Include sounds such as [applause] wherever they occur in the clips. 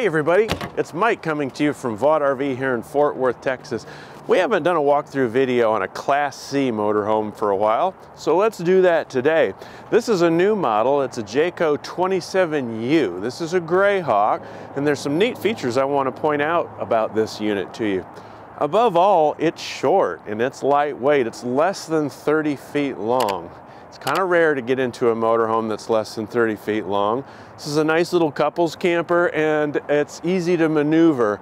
Hey everybody, it's Mike coming to you from Vogt RV here in Fort Worth, Texas. We haven't done a walkthrough video on a Class C motorhome for a while, so let's do that today. This is a new model, it's a Jayco 27U. This is a Greyhawk, and there's some neat features I want to point out about this unit to you. Above all, it's short and it's lightweight. It's less than 30 feet long. It's kind of rare to get into a motorhome that's less than 30 feet long. This is a nice little couples camper and it's easy to maneuver.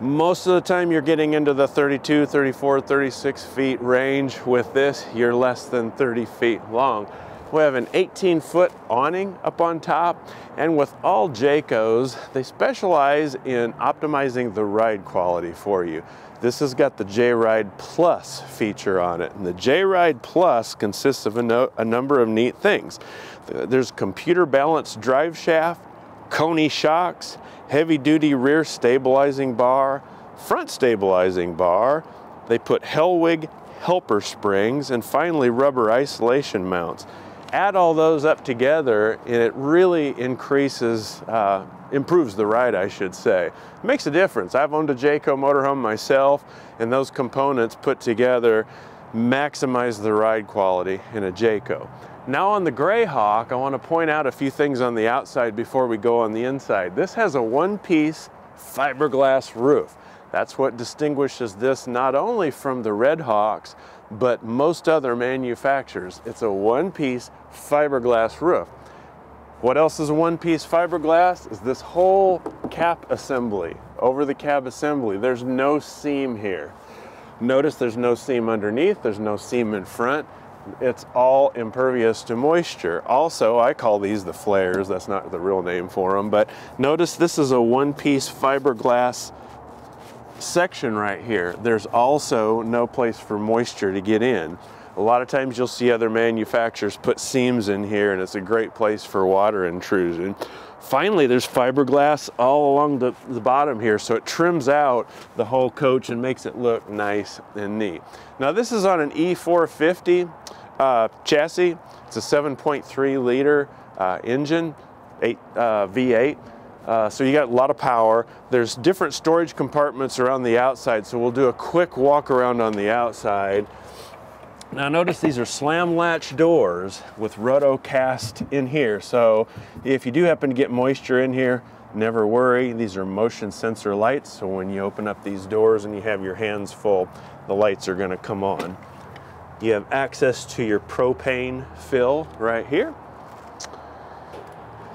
Most of the time you're getting into the 32, 34, 36 feet range. With this, you're less than 30 feet long. We have an 18 foot awning up on top and with all Jaycos, they specialize in optimizing the ride quality for you. This has got the J-Ride Plus feature on it. And the J-Ride Plus consists of a, no a number of neat things. There's computer balanced drive shaft, Koni shocks, heavy duty rear stabilizing bar, front stabilizing bar. They put Hellwig helper springs and finally rubber isolation mounts. Add all those up together and it really increases uh, improves the ride, I should say. It makes a difference. I've owned a Jayco motorhome myself, and those components put together maximize the ride quality in a Jayco. Now on the Greyhawk, I want to point out a few things on the outside before we go on the inside. This has a one-piece fiberglass roof. That's what distinguishes this not only from the Red Hawks, but most other manufacturers. It's a one-piece fiberglass roof. What else is one-piece fiberglass? Is this whole cap assembly, over the cab assembly. There's no seam here. Notice there's no seam underneath, there's no seam in front. It's all impervious to moisture. Also, I call these the flares. That's not the real name for them, but notice this is a one-piece fiberglass section right here. There's also no place for moisture to get in. A lot of times you'll see other manufacturers put seams in here and it's a great place for water intrusion. Finally, there's fiberglass all along the, the bottom here, so it trims out the whole coach and makes it look nice and neat. Now this is on an E450 uh, chassis. It's a 7.3 liter uh, engine, eight, uh, V8. Uh, so you got a lot of power. There's different storage compartments around the outside, so we'll do a quick walk around on the outside. Now notice these are slam latch doors with rotocast in here. So if you do happen to get moisture in here, never worry. These are motion sensor lights. So when you open up these doors and you have your hands full, the lights are gonna come on. You have access to your propane fill right here.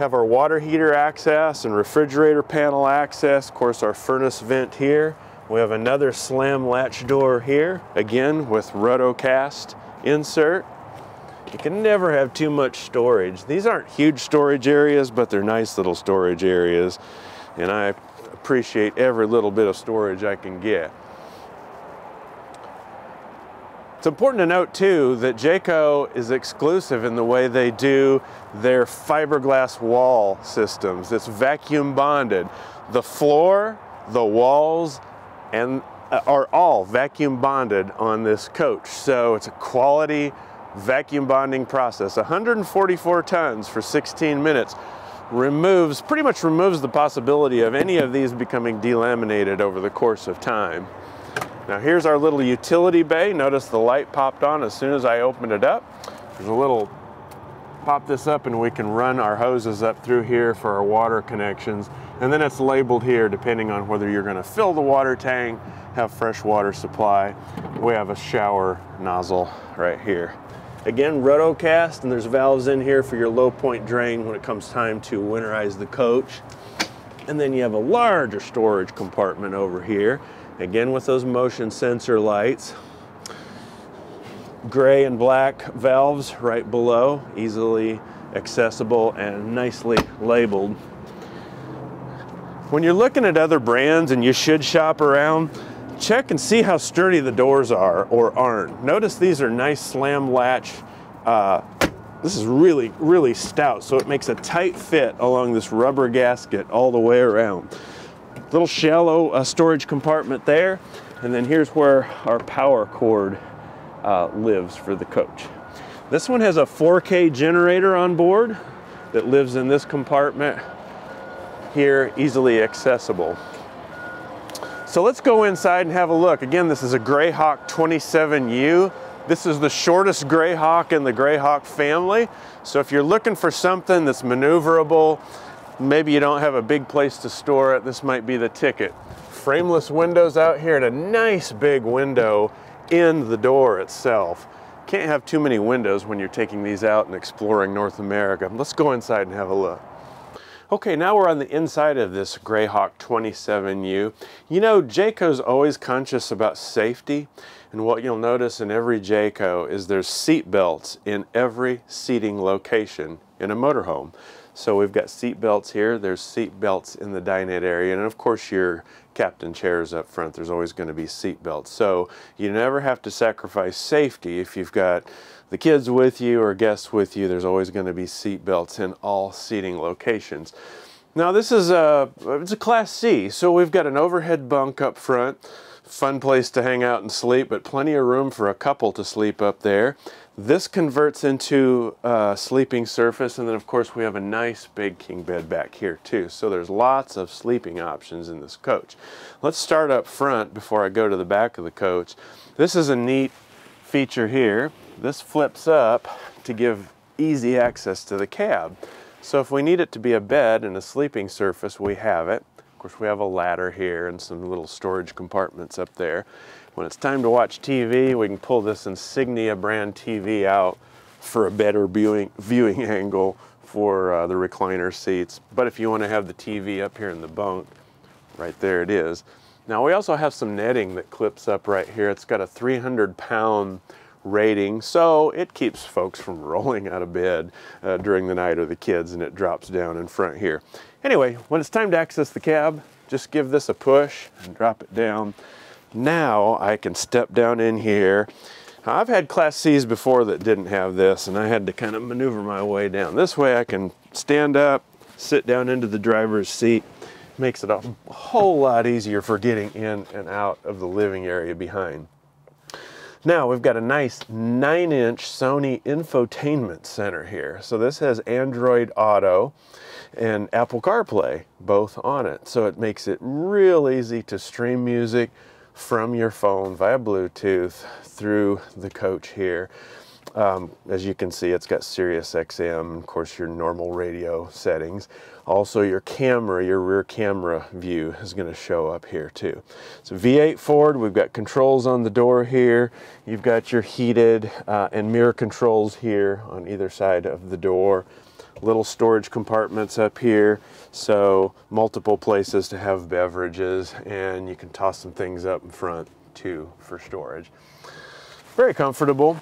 Have our water heater access and refrigerator panel access. Of course, our furnace vent here. We have another slam latch door here, again with rotocast insert. You can never have too much storage. These aren't huge storage areas, but they're nice little storage areas. And I appreciate every little bit of storage I can get. It's important to note too that Jayco is exclusive in the way they do their fiberglass wall systems. It's vacuum bonded. The floor, the walls, and uh, are all vacuum bonded on this coach. So it's a quality vacuum bonding process. 144 tons for 16 minutes removes, pretty much removes the possibility of any of these becoming delaminated over the course of time. Now here's our little utility bay. Notice the light popped on as soon as I opened it up. There's a little, pop this up and we can run our hoses up through here for our water connections. And then it's labeled here depending on whether you're gonna fill the water tank, have fresh water supply. We have a shower nozzle right here. Again, rotocast, and there's valves in here for your low point drain when it comes time to winterize the coach. And then you have a larger storage compartment over here. Again, with those motion sensor lights. Gray and black valves right below, easily accessible and nicely labeled. When you're looking at other brands and you should shop around, check and see how sturdy the doors are or aren't. Notice these are nice slam latch. Uh, this is really, really stout, so it makes a tight fit along this rubber gasket all the way around. Little shallow uh, storage compartment there, and then here's where our power cord uh, lives for the coach. This one has a 4K generator on board that lives in this compartment here, easily accessible. So let's go inside and have a look. Again, this is a Greyhawk 27U. This is the shortest Greyhawk in the Greyhawk family. So if you're looking for something that's maneuverable, maybe you don't have a big place to store it, this might be the ticket. Frameless windows out here and a nice big window in the door itself. Can't have too many windows when you're taking these out and exploring North America. Let's go inside and have a look. Okay, now we're on the inside of this Greyhawk 27U. You know, Jayco's always conscious about safety, and what you'll notice in every Jayco is there's seat belts in every seating location in a motorhome. So we've got seat belts here, there's seat belts in the dinette area, and of course your captain chairs up front, there's always going to be seat belts. So you never have to sacrifice safety. If you've got the kids with you or guests with you, there's always going to be seat belts in all seating locations. Now this is a, it's a Class C, so we've got an overhead bunk up front, fun place to hang out and sleep, but plenty of room for a couple to sleep up there. This converts into a sleeping surface, and then of course we have a nice big king bed back here too. So there's lots of sleeping options in this coach. Let's start up front before I go to the back of the coach. This is a neat feature here. This flips up to give easy access to the cab. So if we need it to be a bed and a sleeping surface, we have it. Of course, we have a ladder here and some little storage compartments up there. When it's time to watch TV, we can pull this Insignia brand TV out for a better viewing, [laughs] viewing angle for uh, the recliner seats. But if you want to have the TV up here in the bunk, right there it is. Now we also have some netting that clips up right here. It's got a 300 pound rating, so it keeps folks from [laughs] rolling out of bed uh, during the night or the kids and it drops down in front here. Anyway, when it's time to access the cab, just give this a push and drop it down. Now I can step down in here. I've had Class C's before that didn't have this and I had to kind of maneuver my way down. This way I can stand up, sit down into the driver's seat, makes it a whole lot easier for getting in and out of the living area behind. Now we've got a nice 9-inch Sony infotainment center here. So this has Android Auto and Apple CarPlay both on it. So it makes it real easy to stream music from your phone via Bluetooth through the coach here. Um, as you can see, it's got Sirius XM, of course, your normal radio settings. Also, your camera, your rear camera view is going to show up here too. So V8 Ford, we've got controls on the door here. You've got your heated uh, and mirror controls here on either side of the door. Little storage compartments up here, so multiple places to have beverages, and you can toss some things up in front too for storage. Very comfortable.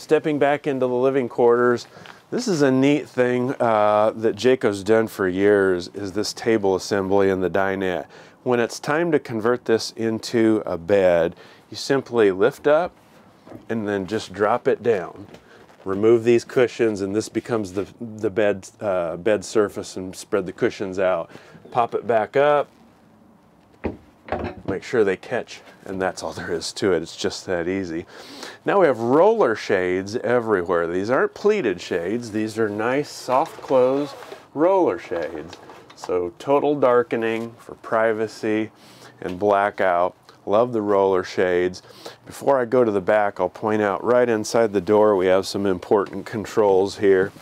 Stepping back into the living quarters, this is a neat thing uh, that Jayco's done for years is this table assembly in the dinette. When it's time to convert this into a bed, you simply lift up and then just drop it down. Remove these cushions and this becomes the, the bed, uh, bed surface and spread the cushions out. Pop it back up, make sure they catch, and that's all there is to it. It's just that easy. Now we have roller shades everywhere. These aren't pleated shades. These are nice, soft close roller shades. So total darkening for privacy and blackout. Love the roller shades. Before I go to the back, I'll point out right inside the door we have some important controls here.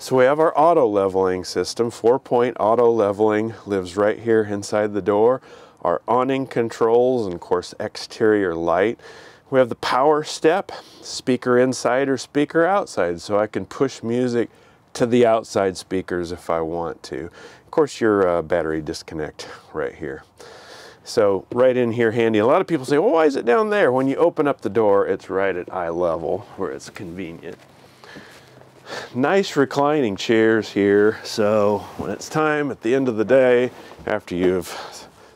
So we have our auto leveling system. Four point auto leveling lives right here inside the door our awning controls and of course exterior light. We have the power step, speaker inside or speaker outside, so I can push music to the outside speakers if I want to. Of course, your uh, battery disconnect right here. So right in here handy. A lot of people say, well, why is it down there? When you open up the door, it's right at eye level where it's convenient. Nice reclining chairs here. So when it's time at the end of the day, after you've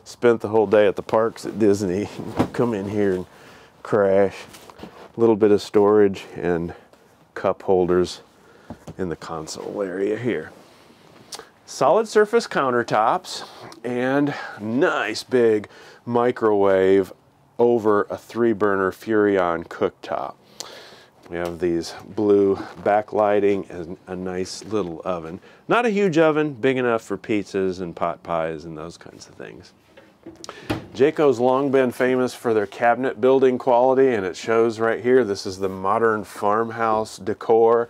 spent the whole day at the parks at Disney, [laughs] come in here and crash. A little bit of storage and cup holders in the console area here. Solid surface countertops and nice big microwave over a three burner Furrion cooktop. We have these blue backlighting and a nice little oven. Not a huge oven, big enough for pizzas and pot pies and those kinds of things. Jayco's long been famous for their cabinet building quality and it shows right here. This is the modern farmhouse decor.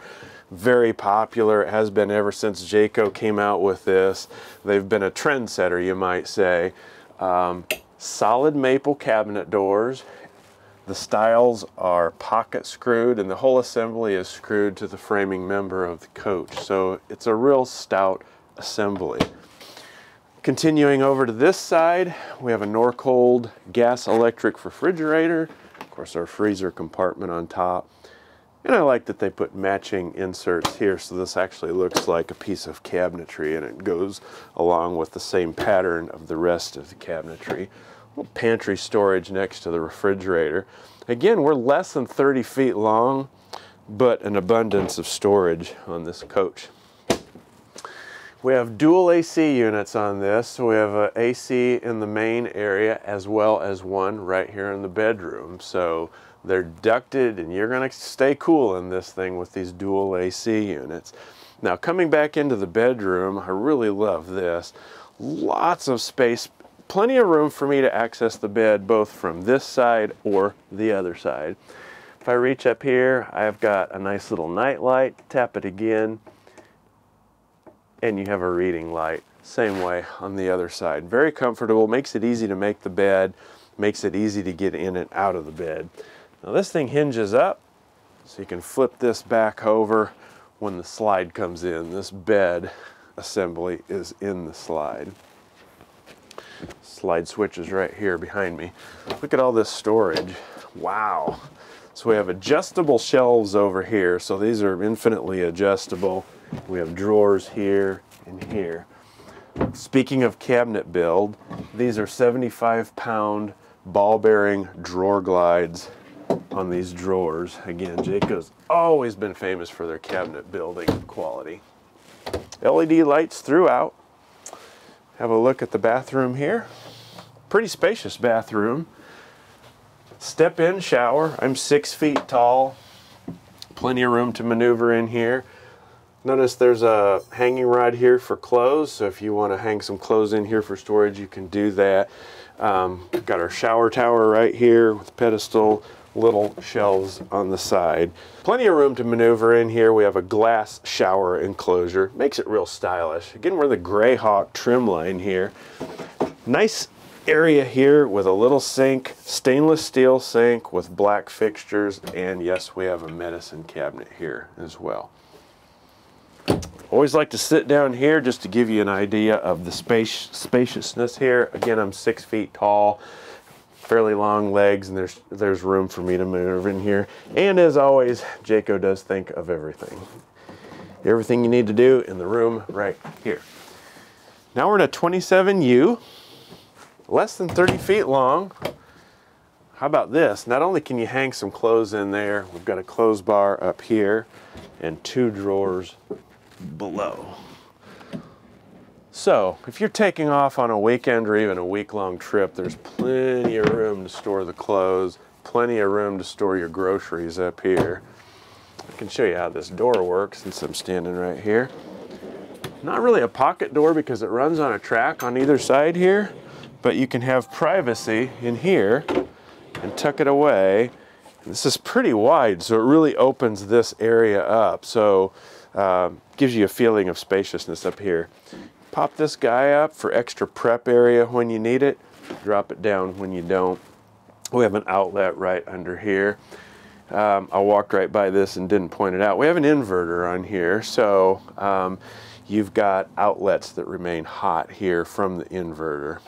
Very popular, it has been ever since Jayco came out with this. They've been a trendsetter, you might say. Um, solid maple cabinet doors the styles are pocket screwed and the whole assembly is screwed to the framing member of the coach. So it's a real stout assembly. Continuing over to this side, we have a Norcold gas electric refrigerator. Of course, our freezer compartment on top. And I like that they put matching inserts here so this actually looks like a piece of cabinetry and it goes along with the same pattern of the rest of the cabinetry pantry storage next to the refrigerator. Again, we're less than 30 feet long, but an abundance of storage on this coach. We have dual AC units on this. So we have an AC in the main area as well as one right here in the bedroom. So they're ducted and you're gonna stay cool in this thing with these dual AC units. Now coming back into the bedroom, I really love this. Lots of space plenty of room for me to access the bed both from this side or the other side. If I reach up here, I've got a nice little night light, tap it again, and you have a reading light. Same way on the other side. Very comfortable, makes it easy to make the bed, makes it easy to get in and out of the bed. Now this thing hinges up, so you can flip this back over when the slide comes in. This bed assembly is in the slide slide switches right here behind me. Look at all this storage. Wow. So we have adjustable shelves over here. So these are infinitely adjustable. We have drawers here and here. Speaking of cabinet build, these are 75 pound ball bearing drawer glides on these drawers. Again, Jayco's always been famous for their cabinet building quality. LED lights throughout. Have a look at the bathroom here. Pretty spacious bathroom. Step in shower. I'm six feet tall. Plenty of room to maneuver in here. Notice there's a hanging rod here for clothes. So if you want to hang some clothes in here for storage, you can do that. Um, got our shower tower right here with pedestal little shelves on the side. Plenty of room to maneuver in here. We have a glass shower enclosure. Makes it real stylish. Again, we're the Greyhawk trim line here. Nice area here with a little sink, stainless steel sink with black fixtures, and yes, we have a medicine cabinet here as well. Always like to sit down here just to give you an idea of the space, spaciousness here. Again, I'm six feet tall fairly long legs and there's there's room for me to move in here. And as always, Jayco does think of everything. Everything you need to do in the room right here. Now we're in a 27U, less than 30 feet long. How about this? Not only can you hang some clothes in there, we've got a clothes bar up here and two drawers below. So if you're taking off on a weekend or even a week-long trip, there's plenty of room to store the clothes, plenty of room to store your groceries up here. I can show you how this door works since I'm standing right here. Not really a pocket door because it runs on a track on either side here, but you can have privacy in here and tuck it away. This is pretty wide, so it really opens this area up. So um, gives you a feeling of spaciousness up here. Pop this guy up for extra prep area when you need it. Drop it down when you don't. We have an outlet right under here. Um, I walked right by this and didn't point it out. We have an inverter on here, so um, you've got outlets that remain hot here from the inverter.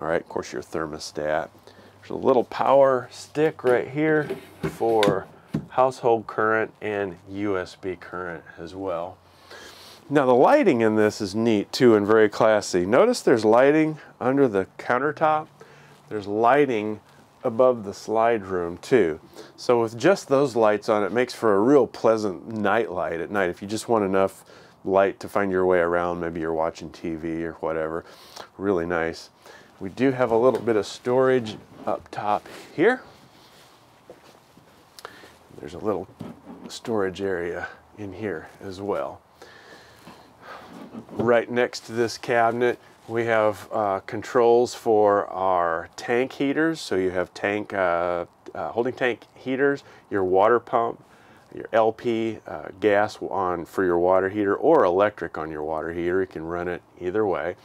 All right, of course, your thermostat. There's a little power stick right here for household current and USB current as well. Now the lighting in this is neat too and very classy. Notice there's lighting under the countertop. There's lighting above the slide room too. So with just those lights on it makes for a real pleasant night light at night. If you just want enough light to find your way around, maybe you're watching TV or whatever, really nice. We do have a little bit of storage up top here. There's a little storage area in here as well. Right next to this cabinet, we have uh, controls for our tank heaters. So you have tank, uh, uh, holding tank heaters, your water pump, your LP uh, gas on for your water heater or electric on your water heater. You can run it either way.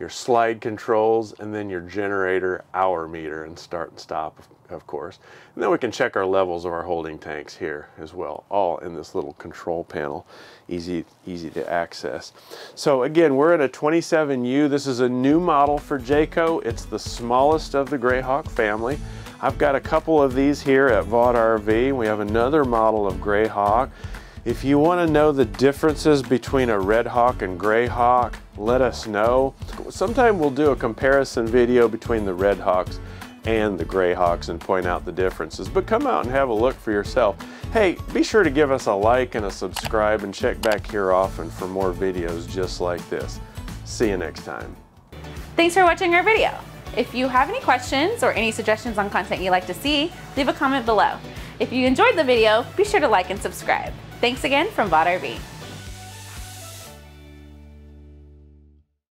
Your slide controls and then your generator hour meter and start and stop of course. And then we can check our levels of our holding tanks here as well, all in this little control panel, easy, easy to access. So again, we're at a 27U. This is a new model for Jayco. It's the smallest of the Greyhawk family. I've got a couple of these here at Vogt RV. We have another model of Greyhawk. If you want to know the differences between a Red Hawk and Greyhawk, let us know. Sometime we'll do a comparison video between the Red Hawks and the Greyhawks and point out the differences. But come out and have a look for yourself. Hey, be sure to give us a like and a subscribe and check back here often for more videos just like this. See you next time. Thanks for watching our video. If you have any questions or any suggestions on content you'd like to see, leave a comment below. If you enjoyed the video, be sure to like and subscribe. Thanks again from RV.